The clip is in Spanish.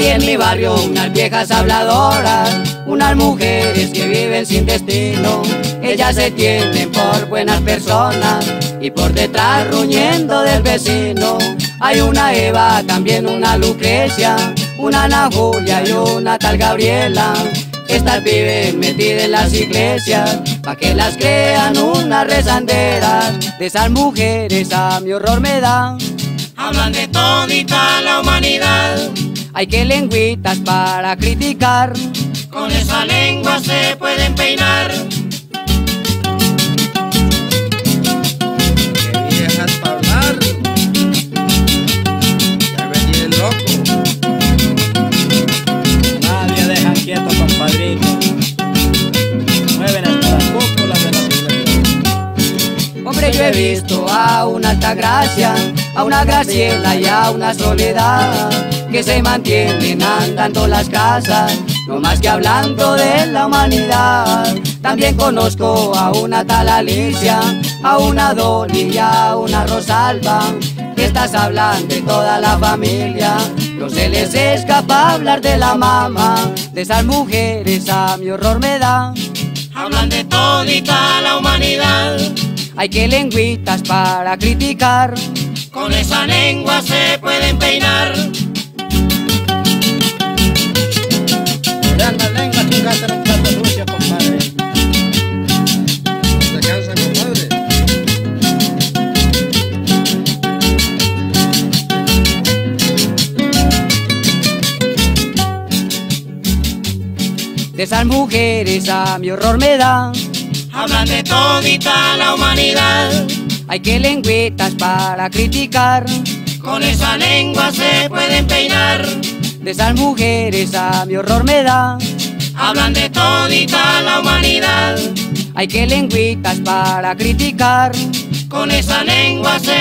Hay en mi barrio unas viejas habladoras, unas mujeres que viven sin destino. Ellas se tienen por buenas personas y por detrás ruñendo del vecino. Hay una Eva, también una Lucrecia, una Ana y una tal Gabriela. Estas viven metidas en las iglesias, pa' que las crean unas rezanderas. De esas mujeres a mi horror me da. Hablan de todita la humanidad. Hay que lengüitas para criticar. Con esa lengua se pueden peinar. Qué viejas para hablar. Ya venía el loco. Nadie deja quieto, compadrito. Mueven hasta las cúpulas de iglesias. Hombre, yo he visto a una alta gracia, a una Graciela y a una Soledad, que se mantienen andando las casas, no más que hablando de la humanidad. También conozco a una tal Alicia, a una Dolly y a una Rosalba, que estas hablan de toda la familia. No se les escapa hablar de la mamá, de esas mujeres a mi horror me da. Hablan de todita la humanidad. Hay que lengüitas para criticar. Con esa lengua se pueden peinar. De esas mujeres a mi horror me da. Hablan de todita la humanidad. Hay que lengüitas para criticar. Con esa lengua se pueden peinar. De esas mujeres a mi horror me da. Hablan de todita la humanidad. Hay que lengüitas para criticar. Con esa lengua se pueden peinar.